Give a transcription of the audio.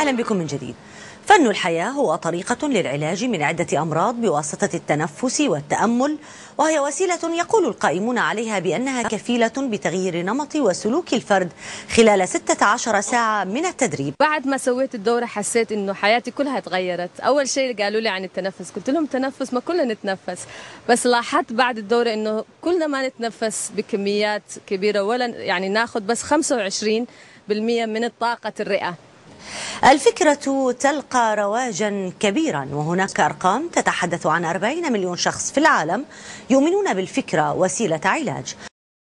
أهلا بكم من جديد. فن الحياة هو طريقة للعلاج من عدة أمراض بواسطة التنفس والتأمل وهي وسيلة يقول القائمون عليها بأنها كفيلة بتغيير نمط وسلوك الفرد خلال 16 ساعة من التدريب. بعد ما سويت الدورة حسيت إنه حياتي كلها تغيرت أول شيء قالوا لي عن التنفس قلت لهم تنفس ما كلنا نتنفس بس لاحظت بعد الدورة إنه كلنا ما نتنفس بكميات كبيرة ولا يعني ناخذ بس 25% من طاقة الرئة. الفكرة تلقى رواجا كبيرا وهناك أرقام تتحدث عن 40 مليون شخص في العالم يؤمنون بالفكرة وسيلة علاج.